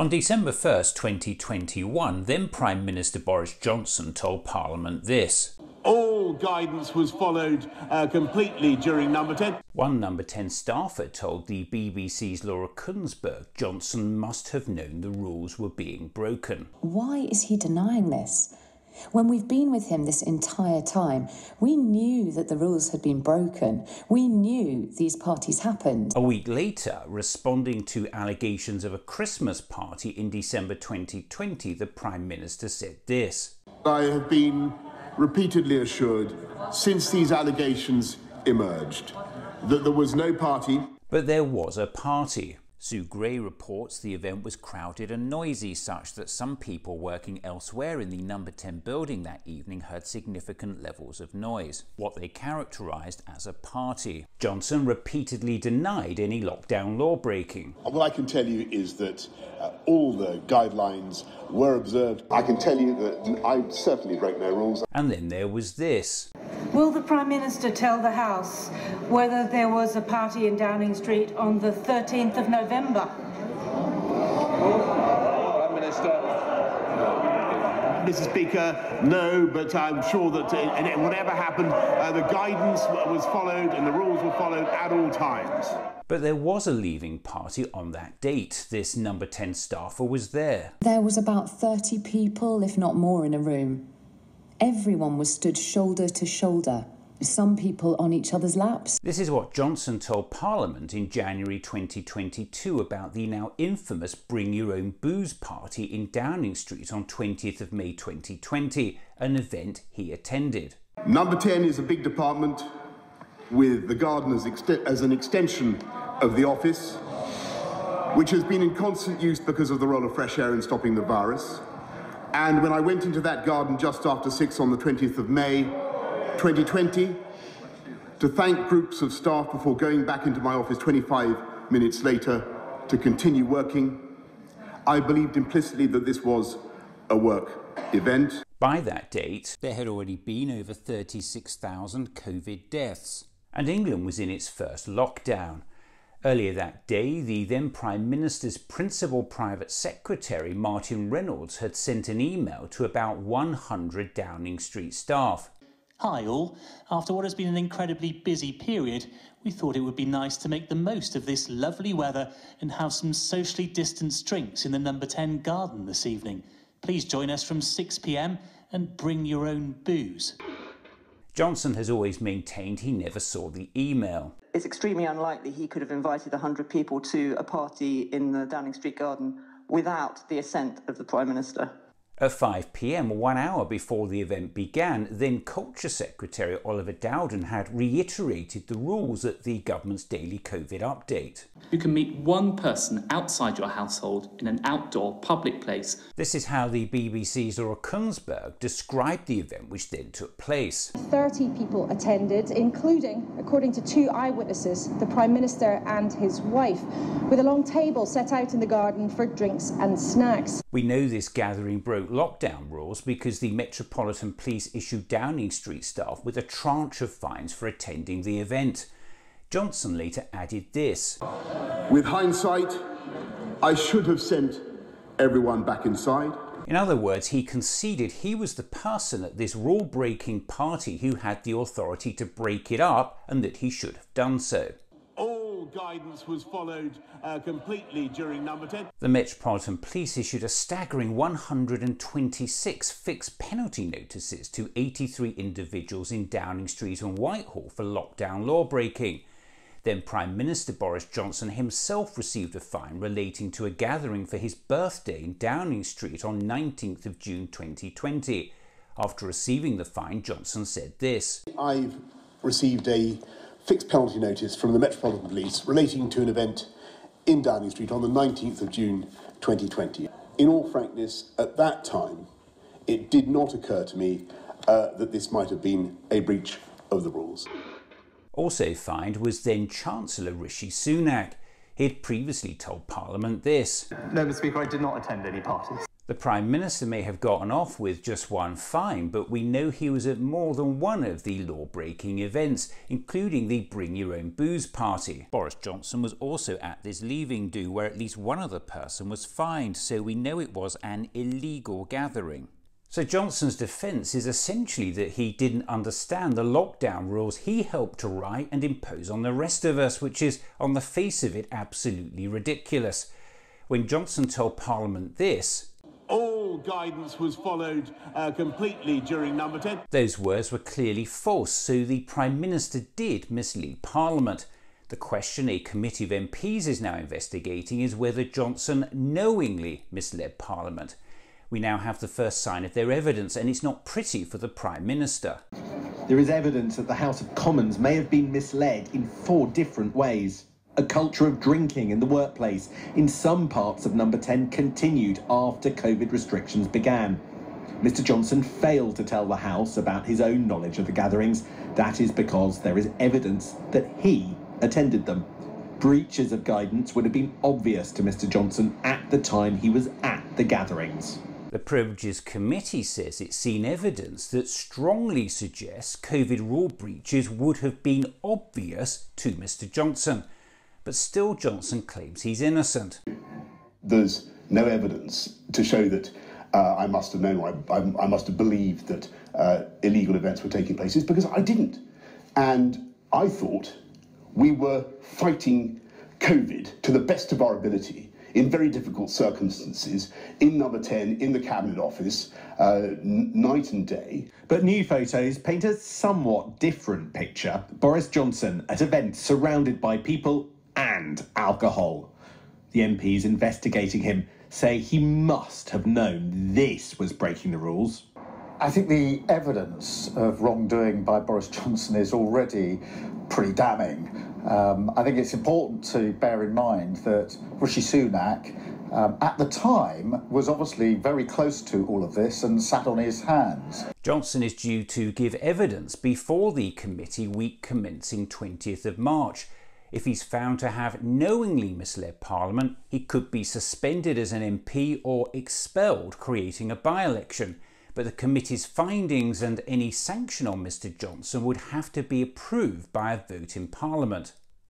On December 1st, 2021, then Prime Minister Boris Johnson told Parliament this. All guidance was followed uh, completely during number 10. One number 10 staffer told the BBC's Laura Kuenssberg Johnson must have known the rules were being broken. Why is he denying this? When we've been with him this entire time, we knew that the rules had been broken. We knew these parties happened. A week later, responding to allegations of a Christmas party in December 2020, the Prime Minister said this I have been repeatedly assured since these allegations emerged that there was no party. But there was a party. Sue Gray reports the event was crowded and noisy, such that some people working elsewhere in the number 10 building that evening heard significant levels of noise, what they characterised as a party. Johnson repeatedly denied any lockdown law breaking. What I can tell you is that uh, all the guidelines were observed. I can tell you that I certainly broke no rules. And then there was this. Will the Prime Minister tell the House whether there was a party in Downing Street on the 13th of November? Prime Minister. Mr. Speaker, no, but I'm sure that uh, whatever happened, uh, the guidance was followed and the rules were followed at all times. But there was a leaving party on that date. This number 10 staffer was there. There was about 30 people, if not more, in a room. Everyone was stood shoulder to shoulder, some people on each other's laps. This is what Johnson told Parliament in January 2022 about the now infamous Bring Your Own Booze party in Downing Street on 20th of May 2020, an event he attended. Number 10 is a big department with the garden as, as an extension of the office, which has been in constant use because of the role of fresh air in stopping the virus. And when I went into that garden just after six on the 20th of May 2020 to thank groups of staff before going back into my office 25 minutes later to continue working, I believed implicitly that this was a work event. By that date, there had already been over 36,000 COVID deaths, and England was in its first lockdown. Earlier that day, the then Prime Minister's principal private secretary, Martin Reynolds, had sent an email to about 100 Downing Street staff. Hi all. After what has been an incredibly busy period, we thought it would be nice to make the most of this lovely weather and have some socially distanced drinks in the number 10 garden this evening. Please join us from 6pm and bring your own booze. Johnson has always maintained he never saw the email it's extremely unlikely he could have invited 100 people to a party in the Downing Street garden without the assent of the Prime Minister. At 5 pm, one hour before the event began, then Culture Secretary Oliver Dowden had reiterated the rules at the government's daily COVID update. You can meet one person outside your household in an outdoor public place. This is how the BBC's Laura Kuenssberg described the event which then took place. 30 people attended, including, according to two eyewitnesses, the Prime Minister and his wife, with a long table set out in the garden for drinks and snacks. We know this gathering broke lockdown rules because the Metropolitan Police issued Downing Street staff with a tranche of fines for attending the event. Johnson later added this With hindsight, I should have sent everyone back inside. In other words, he conceded he was the person at this rule breaking party who had the authority to break it up and that he should have done so guidance was followed uh, completely during number 10. The Metropolitan Police issued a staggering 126 fixed penalty notices to 83 individuals in Downing Street and Whitehall for lockdown law breaking. Then Prime Minister Boris Johnson himself received a fine relating to a gathering for his birthday in Downing Street on 19th of June 2020. After receiving the fine, Johnson said this I've received a fixed penalty notice from the Metropolitan Police relating to an event in Downing Street on the 19th of June 2020. In all frankness, at that time, it did not occur to me uh, that this might have been a breach of the rules. Also fined was then Chancellor Rishi Sunak. He had previously told Parliament this. No, Mr Speaker, I did not attend any parties. The Prime Minister may have gotten off with just one fine, but we know he was at more than one of the law breaking events, including the Bring Your Own Booze party. Boris Johnson was also at this leaving do, where at least one other person was fined, so we know it was an illegal gathering. So Johnson's defence is essentially that he didn't understand the lockdown rules he helped to write and impose on the rest of us, which is, on the face of it, absolutely ridiculous. When Johnson told Parliament this, all guidance was followed uh, completely during number 10. Those words were clearly false, so the Prime Minister did mislead Parliament. The question a committee of MPs is now investigating is whether Johnson knowingly misled Parliament. We now have the first sign of their evidence, and it's not pretty for the Prime Minister. There is evidence that the House of Commons may have been misled in four different ways. A culture of drinking in the workplace in some parts of Number 10 continued after COVID restrictions began. Mr Johnson failed to tell the House about his own knowledge of the gatherings. That is because there is evidence that he attended them. Breaches of guidance would have been obvious to Mr Johnson at the time he was at the gatherings. The Privileges Committee says it's seen evidence that strongly suggests COVID rule breaches would have been obvious to Mr Johnson but still Johnson claims he's innocent. There's no evidence to show that uh, I must have known, I, I, I must have believed that uh, illegal events were taking place. It's because I didn't. And I thought we were fighting COVID to the best of our ability in very difficult circumstances in number 10 in the cabinet office uh, night and day but new photos paint a somewhat different picture boris johnson at events surrounded by people and alcohol. The MPs investigating him say he must have known this was breaking the rules. I think the evidence of wrongdoing by Boris Johnson is already pretty damning. Um, I think it's important to bear in mind that Rishi Sunak, um, at the time, was obviously very close to all of this and sat on his hands. Johnson is due to give evidence before the committee week commencing 20th of March. If he's found to have knowingly misled Parliament, he could be suspended as an MP or expelled, creating a by election. But the committee's findings and any sanction on Mr Johnson would have to be approved by a vote in Parliament.